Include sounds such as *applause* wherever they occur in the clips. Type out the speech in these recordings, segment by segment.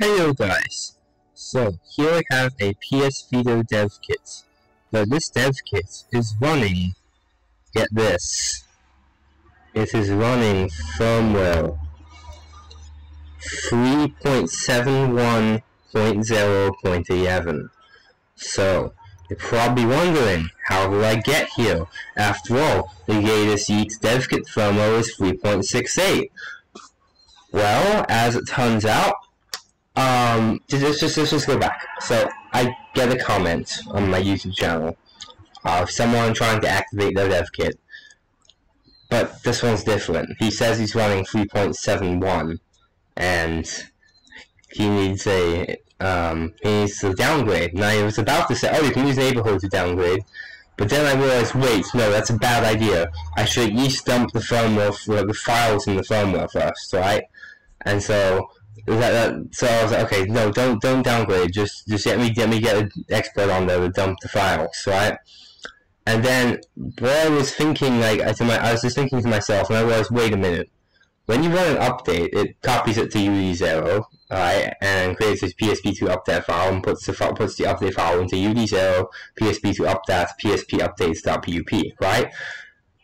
Hello guys, so here I have a PS Vita dev kit. Now this dev kit is running, get this, it is running firmware 3.71.0.11. So, you're probably wondering, how did I get here? After all, the latest Yeet dev kit firmware is 3.68. Well, as it turns out, um, just, just, let's just go back. So, I get a comment on my YouTube channel of someone trying to activate their dev kit. But this one's different. He says he's running 3.71, and he needs a, um, he needs to downgrade. Now, I was about to say, oh, you can use neighborhood to downgrade, but then I realized, wait, no, that's a bad idea. I should at least dump the firmware, the files in the firmware first, right? And so, that, that, so I was like, okay, no, don't don't downgrade. Just just let me let me get an expert on there to dump the files, right? And then, what I was thinking, like, I, my, I was just thinking to myself, and I realized, wait a minute. When you run an update, it copies it to UD0, right, and creates this PSP2 update file and puts the puts the update file into UD0, PSP2 update, PSP updates.pup, right?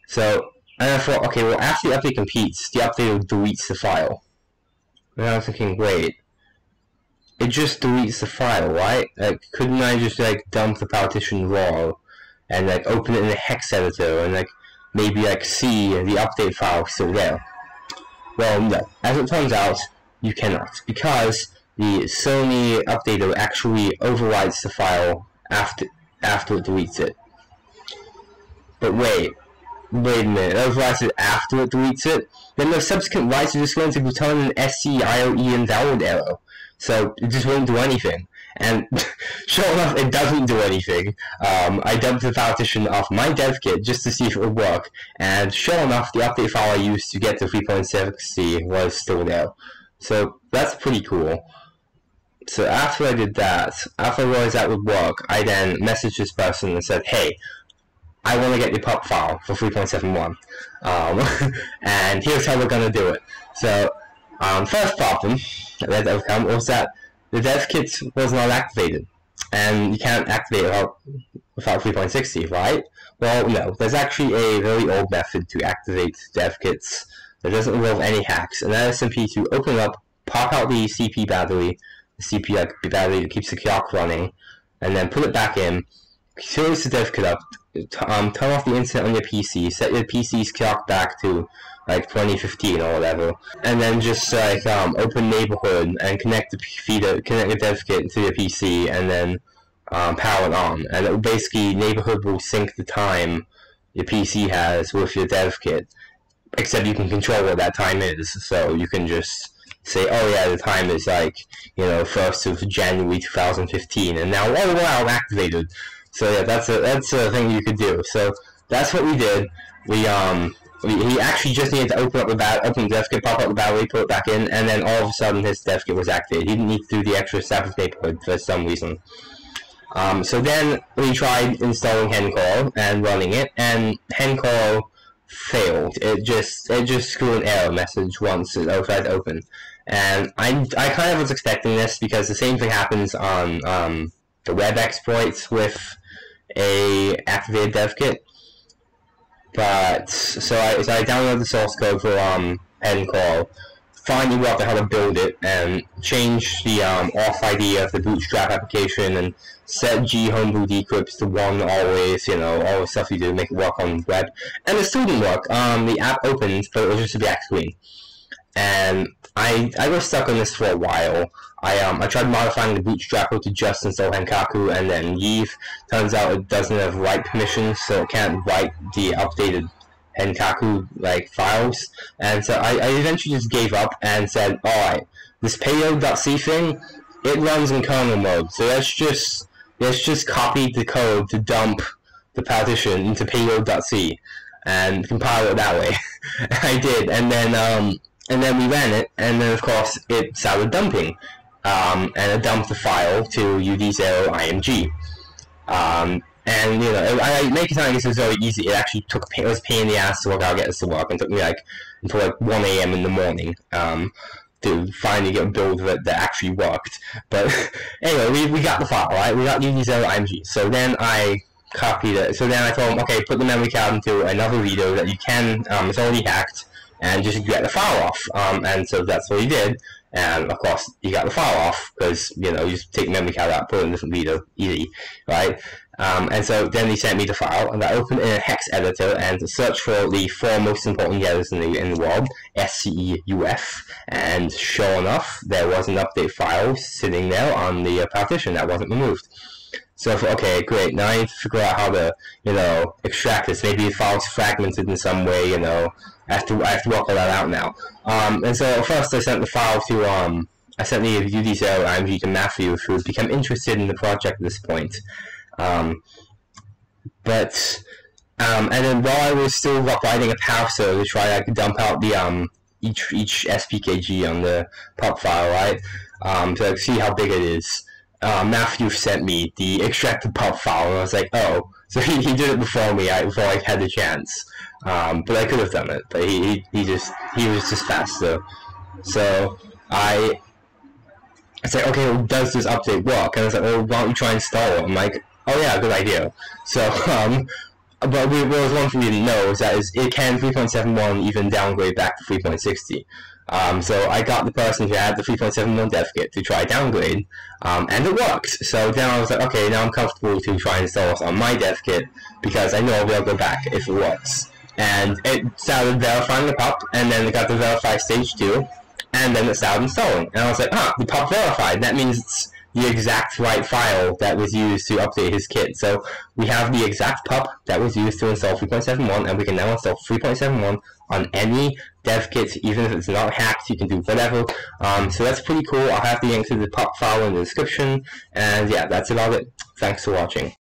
So, and I thought, okay, well, after the update completes, the update deletes the file. And I was thinking, wait, it just deletes the file, right? Like, couldn't I just, like, dump the partition raw and, like, open it in the hex editor and, like, maybe, like, see the update file still there? Well, no. As it turns out, you cannot, because the Sony updater actually overwrites the file after after it deletes it. But wait, wait a minute, it overwrites it after it deletes it? Then the subsequent writes are just going to return an SCIOE invalid error. So it just won't do anything. And *laughs* sure enough, it doesn't do anything. Um, I dumped the partition off my dev kit just to see if it would work, and sure enough, the update file I used to get to 3.60 was still there. So that's pretty cool. So after I did that, after I realized that would work, I then messaged this person and said, hey, I want to get the PUP file for 3.71. Um, *laughs* and here's how we're going to do it. So, um, first problem that overcome was that the dev kit was not activated. And you can't activate it without, without 3.60, right? Well, no. There's actually a very old method to activate dev kits that doesn't involve any hacks, and that is simply to open up, pop out the CP battery, the CP battery that keeps the clock running, and then put it back in, close the dev kit up, um, turn off the internet on your PC, set your PC's clock back to like 2015 or whatever, and then just like um, open neighborhood and connect the feeder, connect the dev kit to your PC, and then um, power it on. And it basically neighborhood will sync the time your PC has with your dev kit, except you can control what that time is. So you can just say, oh yeah, the time is like you know first of January 2015, and now oh wow, I'm activated. So yeah, that's a that's a thing you could do. So that's what we did. We um he actually just needed to open up the bat, open the dev kit, pop up the battery, put it back in, and then all of a sudden his dev kit was activated. He didn't need to do the extra step of paperwork for some reason. Um, so then we tried installing Hencall and running it, and Hencall failed. It just it just screwed an error message once it tried to open, and I I kind of was expecting this because the same thing happens on um, the web exploits with a activated dev kit. But so I so I downloaded the source code for um Hencall, finally worked out how to build it and change the um, off ID of the Bootstrap application and set G homebrew decrypts to one always, you know, all the stuff you do to make it work on web. And it still didn't work. Um, the app opened, but it was just a black screen. And I I was stuck on this for a while. I um I tried modifying the bootstrap to just install Henkaku and then Yeev. Turns out it doesn't have write permissions, so it can't write the updated Henkaku like files. And so I, I eventually just gave up and said, alright, this payload.c thing, it runs in kernel mode, so let's just let's just copy the code to dump the partition into payload.c and compile it that way. *laughs* I did, and then um and then we ran it, and then of course it started dumping, um, and it dumped the file to ud0 img. Um, and you know, I, I make it sound like this was very easy. It actually took it was pain in the ass to work out get this to work, and took me like until like 1 a.m. in the morning. Um, to finally get a build that, that actually worked. But *laughs* anyway, we, we got the file, right? We got UD0IMG. So then I copied it. So then I told him, okay, put the memory card into another video that you can, um, it's already hacked, and just get the file off. Um, and so that's what he did. And of course, you got the file off because you know you just take memory card out, put it in a different video, easy, right? Um, and so then he sent me the file, and I opened in a hex editor and searched for the four most important getters in the in the world, SCEUF, and sure enough, there was an update file sitting there on the uh, partition that wasn't removed. So okay, great. Now I need to figure out how to, you know, extract this. Maybe the file's fragmented in some way. You know, I have to I have to work all that out now. Um, and so first I sent the file to um, I sent the UD0 IMG to Matthew, who has become interested in the project at this point. Um, but um, and then while I was still writing a parser to try could dump out the um, each each SPKG on the pub file, right? Um, to see how big it is uh, Matthew sent me the extracted pub file, and I was like, oh, *laughs* so he, he did it before me, I, before I had the chance. Um, but I could have done it, but he, he, he just he was just faster. So I I said, okay, well, does this update work? And I was like, well, why don't you try and install it? I'm like, oh yeah, good idea. So *laughs* um, but we, there was one thing we didn't know is that it can 3.71 even downgrade back to 3.60. Um, so I got the person who had the 3.71 dev kit to try downgrade, um, and it worked. So then I was like, okay, now I'm comfortable to try and install on my dev kit because I know I'll be able to go back if it works. And it started verifying the pop, and then it got to verify stage 2, and then it started installing. And I was like, ah, the pop verified. That means it's the exact right file that was used to update his kit. So we have the exact pup that was used to install 3.71, and we can now install 3.71 on any dev kit, even if it's not hacked, you can do whatever. Um, so that's pretty cool. I'll have the link to the pup file in the description, and yeah, that's about it. Thanks for watching.